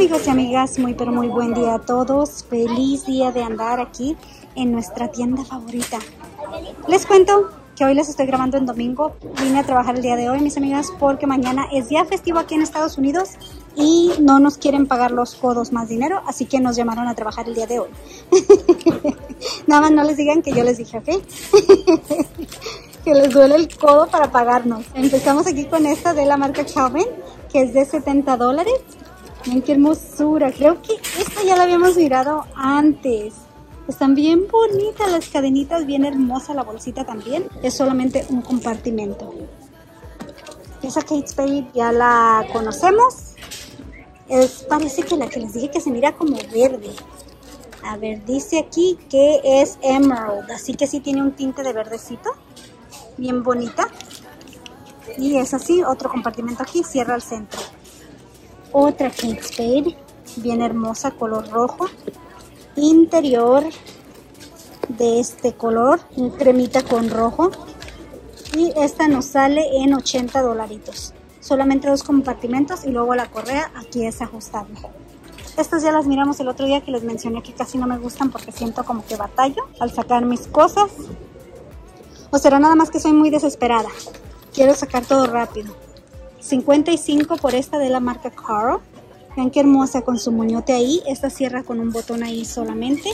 amigos y amigas, muy pero muy buen día a todos. Feliz día de andar aquí en nuestra tienda favorita. Les cuento que hoy les estoy grabando en domingo. Vine a trabajar el día de hoy, mis amigas, porque mañana es día festivo aquí en Estados Unidos y no nos quieren pagar los codos más dinero, así que nos llamaron a trabajar el día de hoy. Nada más no les digan que yo les dije, ¿ok? que les duele el codo para pagarnos. Empezamos aquí con esta de la marca Calvin, que es de 70 dólares. Miren qué hermosura. Creo que esta ya la habíamos mirado antes. Están bien bonitas las cadenitas, bien hermosa la bolsita también. Es solamente un compartimento. Esa Kate Spade ya la conocemos. Es, parece que la que les dije que se mira como verde. A ver, dice aquí que es Emerald, así que sí tiene un tinte de verdecito. Bien bonita. Y es así, otro compartimento aquí, cierra el centro. Otra Kate Spade, bien hermosa, color rojo. Interior de este color, un cremita con rojo. Y esta nos sale en 80 dolaritos. Solamente dos compartimentos y luego la correa aquí es ajustable. Estas ya las miramos el otro día que les mencioné que casi no me gustan porque siento como que batallo al sacar mis cosas. O será nada más que soy muy desesperada. Quiero sacar todo rápido. 55 por esta de la marca Caro. Vean qué hermosa con su muñote ahí. Esta cierra con un botón ahí solamente.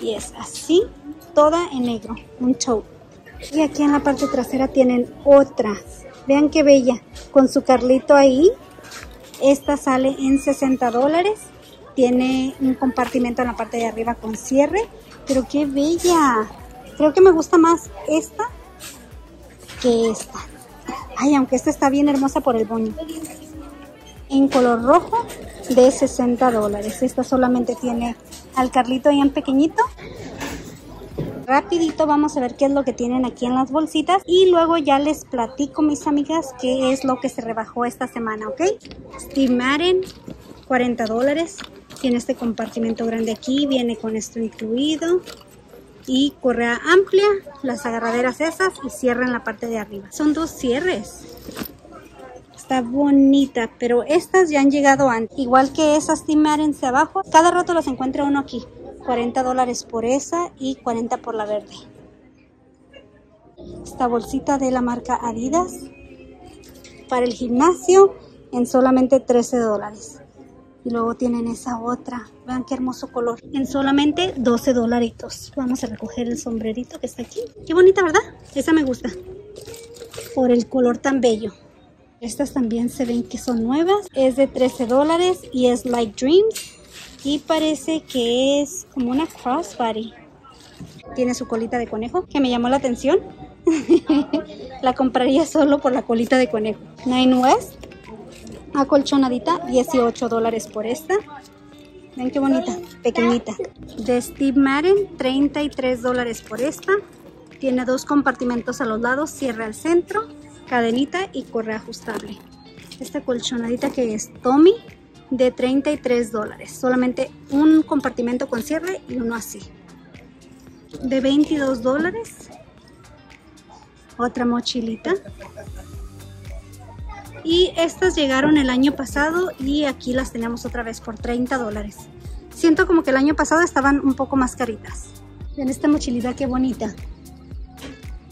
Y es así, toda en negro, un tote. Y aquí en la parte trasera tienen otra. Vean qué bella, con su carlito ahí. Esta sale en 60 dólares. Tiene un compartimento en la parte de arriba con cierre. Pero qué bella. Creo que me gusta más esta que esta. Ay, aunque esta está bien hermosa por el boño. En color rojo de 60 dólares. Esta solamente tiene al Carlito en pequeñito. Rapidito vamos a ver qué es lo que tienen aquí en las bolsitas. Y luego ya les platico, mis amigas, qué es lo que se rebajó esta semana, ¿ok? Steve Madden, 40 dólares. Tiene este compartimento grande aquí. Viene con esto incluido y correa amplia, las agarraderas esas y cierra en la parte de arriba. Son dos cierres. Está bonita, pero estas ya han llegado antes. Igual que esas de abajo, cada rato las encuentra uno aquí. 40 dólares por esa y 40 por la verde. Esta bolsita de la marca Adidas para el gimnasio en solamente 13 dólares. Y luego tienen esa otra. Vean qué hermoso color. En solamente 12 dolaritos. Vamos a recoger el sombrerito que está aquí. Qué bonita, ¿verdad? Esa me gusta. Por el color tan bello. Estas también se ven que son nuevas. Es de 13 dólares y es Light Dreams. Y parece que es como una crossbody. Tiene su colita de conejo que me llamó la atención. la compraría solo por la colita de conejo. Nine West acolchonadita 18 dólares por esta. Ven qué bonita pequeñita. De Steve Madden 33 dólares por esta. Tiene dos compartimentos a los lados cierra el centro cadenita y correa ajustable. Esta colchonadita que es Tommy de 33 dólares. Solamente un compartimento con cierre y uno así. De 22 dólares otra mochilita y estas llegaron el año pasado y aquí las tenemos otra vez por 30 dólares. Siento como que el año pasado estaban un poco más caritas. Vean esta mochilita qué bonita.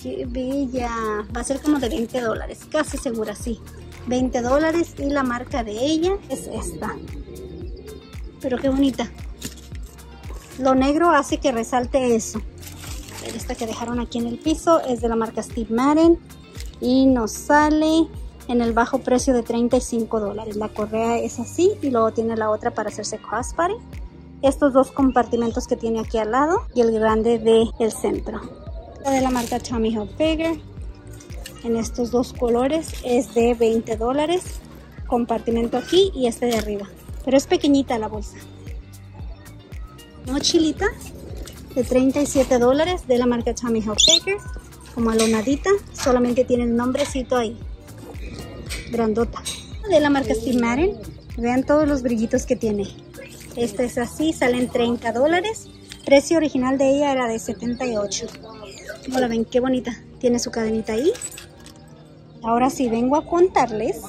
Qué bella. Va a ser como de 20 dólares, casi segura, sí. 20 dólares y la marca de ella es esta. Pero qué bonita. Lo negro hace que resalte eso. Esta que dejaron aquí en el piso es de la marca Steve Madden y nos sale en el bajo precio de 35 dólares. La correa es así y luego tiene la otra para hacerse crossbody. Estos dos compartimentos que tiene aquí al lado y el grande del el centro. La de la marca Tommy Hilfiger en estos dos colores es de 20 dólares. Compartimento aquí y este de arriba. Pero es pequeñita la bolsa. Mochilita de 37 dólares de la marca Tommy Hilfiger. Como alonadita, solamente tiene el nombrecito ahí grandota. De la marca Steve. Vean todos los brillitos que tiene. Esta es así, salen 30 dólares. Precio original de ella era de 78. Hola, ven qué bonita. Tiene su cadenita ahí. Ahora sí, vengo a contarles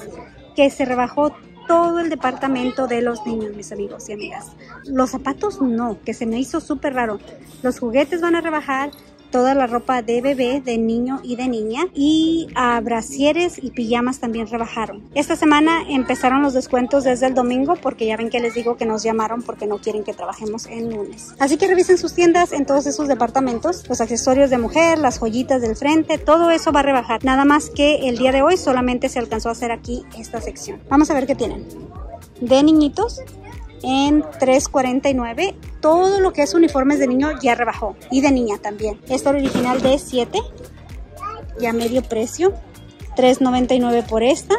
que se rebajó todo el departamento de los niños, mis amigos y amigas. Los zapatos no, que se me hizo súper raro. Los juguetes van a rebajar, toda la ropa de bebé, de niño y de niña y a brasieres y pijamas también rebajaron. Esta semana empezaron los descuentos desde el domingo porque ya ven que les digo que nos llamaron porque no quieren que trabajemos en lunes. Así que revisen sus tiendas en todos esos departamentos, los accesorios de mujer, las joyitas del frente, todo eso va a rebajar. Nada más que el día de hoy solamente se alcanzó a hacer aquí esta sección. Vamos a ver qué tienen. De niñitos, en 3.49. Todo lo que es uniformes de niño ya rebajó. Y de niña también. Esta original de 7. Ya medio precio. 3.99 por esta.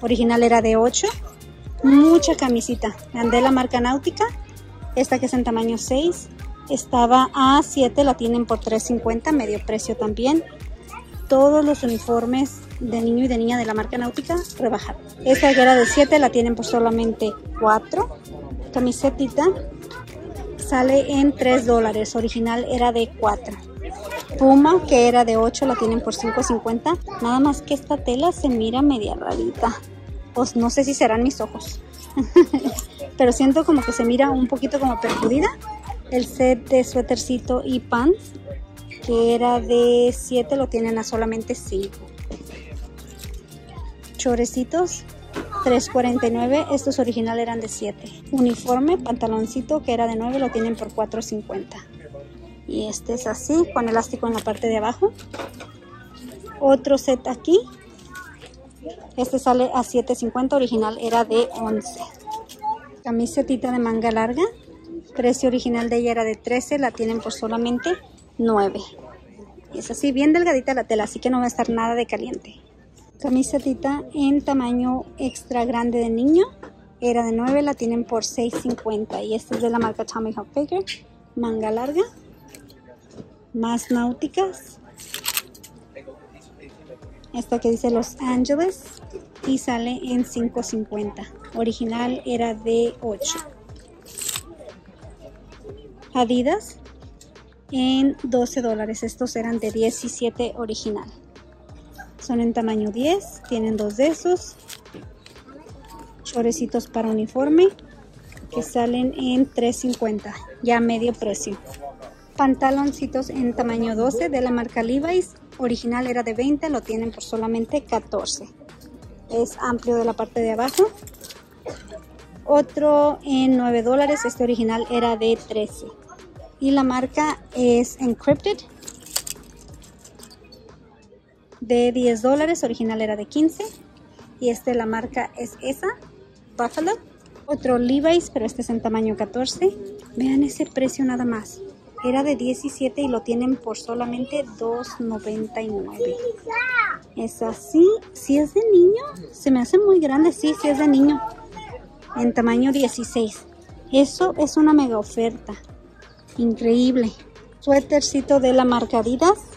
Original era de 8. Mucha camisita. de la marca náutica. Esta que es en tamaño 6. Estaba a 7. La tienen por 3.50. Medio precio también. Todos los uniformes de niño y de niña de la marca náutica rebajar. Esta que era de 7 la tienen por solamente 4. Camisetita sale en 3 dólares, original era de 4. Puma que era de 8 la tienen por 5.50. Nada más que esta tela se mira media rarita. Pues no sé si serán mis ojos. Pero siento como que se mira un poquito como perjudida. El set de suétercito y pants que era de 7 lo tienen a solamente 5 chorecitos 3.49 estos originales eran de 7 uniforme pantaloncito que era de 9 lo tienen por 4.50 y este es así con elástico en la parte de abajo. Otro set aquí. Este sale a 7.50 original era de 11 camisetita de manga larga. Precio original de ella era de 13 la tienen por solamente 9 es así bien delgadita la tela así que no va a estar nada de caliente camisetita en tamaño extra grande de niño. Era de 9, la tienen por 6.50 y esta es de la marca Tommy Hilfiger. Manga larga. Más náuticas. Esta que dice Los Angeles y sale en 5.50. Original era de 8. Adidas en 12 dólares. Estos eran de 17 original. Son en tamaño 10, tienen dos de esos. Chorecitos para uniforme que salen en 3.50, ya medio precio. Pantaloncitos en tamaño 12 de la marca Levi's. Original era de 20, lo tienen por solamente 14. Es amplio de la parte de abajo. Otro en 9 dólares, este original era de 13. Y la marca es Encrypted, de 10 dólares, original era de 15 y este la marca es esa, Buffalo. Otro Levi's, pero este es en tamaño 14. Vean ese precio nada más. Era de 17 y lo tienen por solamente 2.99. Es así. Si es de niño, se me hace muy grande. Sí, si es de niño. En tamaño 16. Eso es una mega oferta. Increíble. Suétercito de la marca Adidas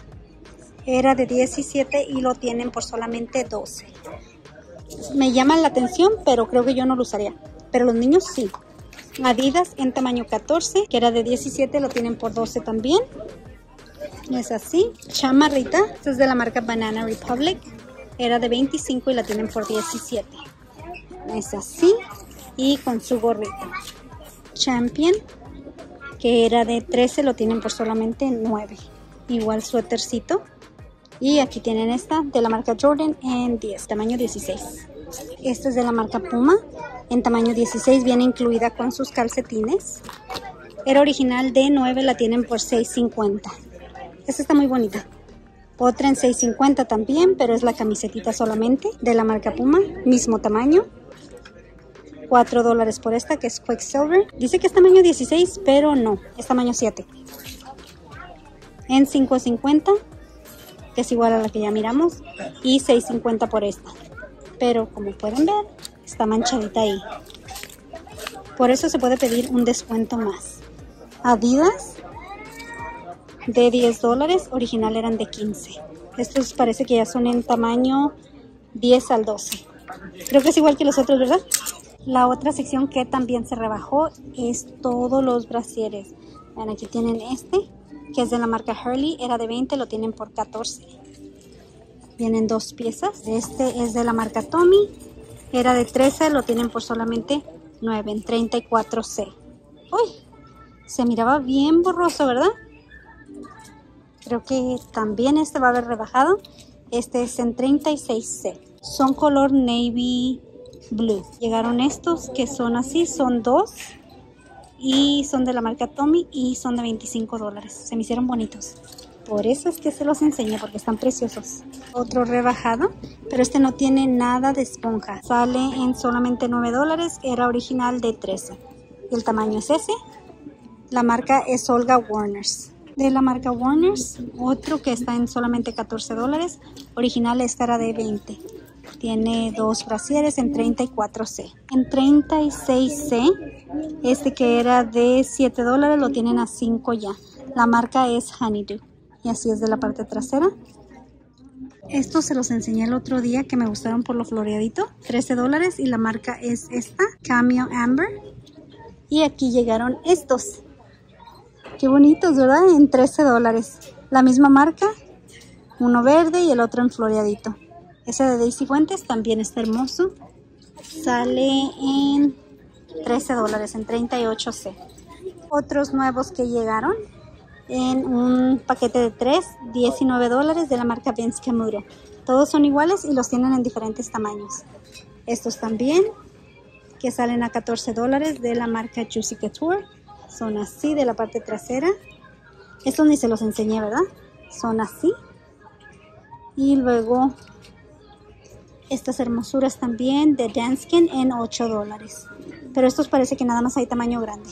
era de 17 y lo tienen por solamente 12. Me llama la atención, pero creo que yo no lo usaría. Pero los niños sí. Adidas en tamaño 14, que era de 17, lo tienen por 12 también. Es así. Chamarrita, esta es de la marca Banana Republic. Era de 25 y la tienen por 17. Es así. Y con su gorrita. Champion, que era de 13, lo tienen por solamente 9. Igual suétercito y aquí tienen esta de la marca Jordan en 10, tamaño 16. Esta es de la marca Puma, en tamaño 16, viene incluida con sus calcetines. Era original de 9, la tienen por 6.50. Esta está muy bonita. Otra en 6.50 también, pero es la camisetita solamente de la marca Puma, mismo tamaño. 4 dólares por esta que es Quicksilver. Dice que es tamaño 16, pero no, es tamaño 7. En 5.50 es igual a la que ya miramos, y 6.50 por esta. Pero como pueden ver, está manchadita ahí. Por eso se puede pedir un descuento más. Adidas de 10 dólares, original eran de 15. Estos parece que ya son en tamaño 10 al 12. Creo que es igual que los otros, ¿verdad? La otra sección que también se rebajó es todos los brasieres. Ven, aquí tienen este, que es de la marca Hurley, era de 20, lo tienen por 14. Vienen dos piezas. Este es de la marca Tommy, era de 13, lo tienen por solamente 9 en 34C. Uy, se miraba bien borroso, ¿verdad? Creo que también este va a haber rebajado. Este es en 36C. Son color navy blue. Llegaron estos que son así, son dos. Y son de la marca Tommy y son de 25 dólares. Se me hicieron bonitos. Por eso es que se los enseñé, porque están preciosos. Otro rebajado, pero este no tiene nada de esponja. Sale en solamente 9 dólares, era original de 13. Y el tamaño es ese. La marca es Olga Warners. De la marca Warners, otro que está en solamente 14 dólares. Original estará de 20. Tiene dos brasieres en 34C. En 36C, este que era de 7 dólares lo tienen a 5 ya. La marca es Honeydew y así es de la parte trasera. Estos se los enseñé el otro día que me gustaron por lo floreadito. 13 dólares y la marca es esta, Cameo Amber. Y aquí llegaron estos. Qué bonitos, ¿verdad? En 13 dólares. La misma marca, uno verde y el otro en floreadito. Ese de Daisy Fuentes también está hermoso. Sale en 13 dólares, en 38C. Otros nuevos que llegaron en un paquete de 3, 19 dólares de la marca Benz Camuro. Todos son iguales y los tienen en diferentes tamaños. Estos también, que salen a 14 dólares de la marca Juicy Couture. Son así de la parte trasera. Estos ni se los enseñé, ¿verdad? Son así. Y luego estas hermosuras también de Danskin en 8 dólares. Pero estos parece que nada más hay tamaño grande.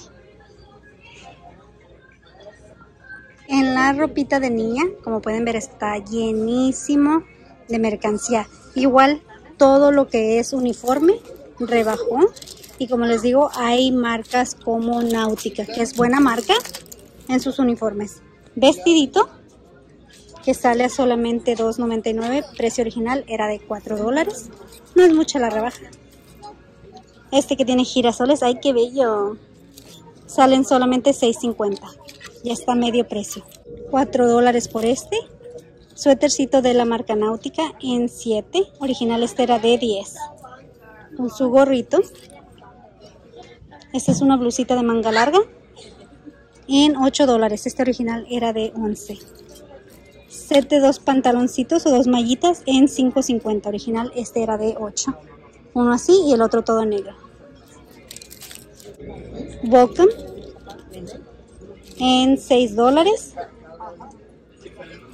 En la ropita de niña, como pueden ver, está llenísimo de mercancía. Igual todo lo que es uniforme rebajó. Y como les digo, hay marcas como Náutica, que es buena marca en sus uniformes. Vestidito, que sale a solamente $2.99. Precio original era de 4 dólares. No es mucha la rebaja. Este que tiene girasoles, ¡ay qué bello! Salen solamente $6.50 ya está medio precio. 4 dólares por este. Suétercito de la marca Náutica en 7. Original este era de 10. Con su gorrito. Esta es una blusita de manga larga. En 8 dólares. Este original era de 11. Set de dos pantaloncitos o dos mallitas en 5.50. Original este era de 8. Uno así y el otro todo negro. Welcome en 6 dólares.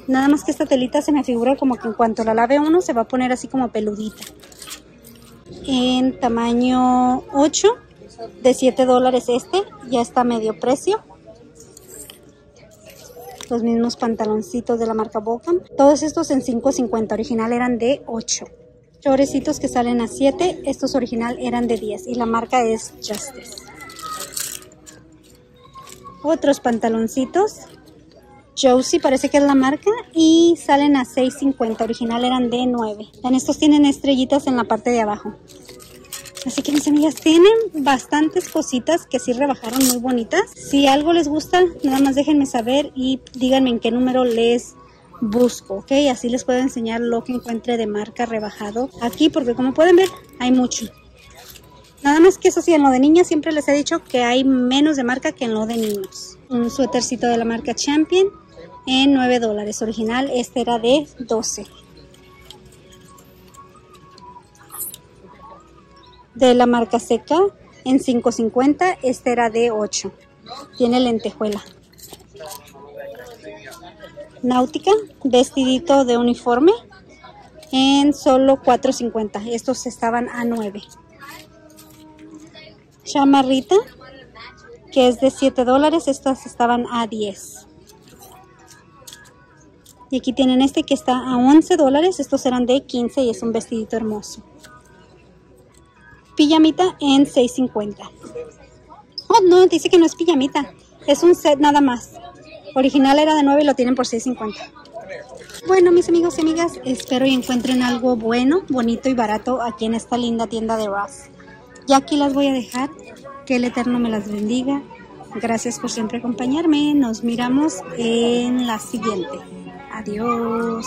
Nada más que esta telita se me figura como que en cuanto la lave uno se va a poner así como peludita. En tamaño 8 de 7 dólares este, ya está a medio precio. Los mismos pantaloncitos de la marca Vulcan. Todos estos en 5.50, original eran de 8. Chorecitos que salen a 7, estos original eran de 10 y la marca es Justice otros pantaloncitos Josie parece que es la marca y salen a 6.50 original eran de 9 en estos tienen estrellitas en la parte de abajo así que mis amigas tienen bastantes cositas que sí rebajaron muy bonitas si algo les gusta nada más déjenme saber y díganme en qué número les busco, ok, así les puedo enseñar lo que encuentre de marca rebajado aquí porque como pueden ver hay mucho Nada más que eso sí, en lo de niñas siempre les he dicho que hay menos de marca que en lo de niños. Un suétercito de la marca Champion en 9 dólares. Original, este era de 12. De la marca Seca en 5.50, este era de 8. Tiene lentejuela. Náutica, vestidito de uniforme en solo 4.50. Estos estaban a 9 chamarrita que es de 7 dólares. Estas estaban a 10. Y aquí tienen este que está a 11 dólares. Estos eran de 15 y es un vestidito hermoso. Pijamita en 6.50. Oh, no, dice que no es pijamita. Es un set nada más. Original era de 9 y lo tienen por 6.50. Bueno, mis amigos y amigas, espero y encuentren algo bueno, bonito y barato aquí en esta linda tienda de Ross. Ya aquí las voy a dejar. Que el Eterno me las bendiga. Gracias por siempre acompañarme. Nos miramos en la siguiente. Adiós.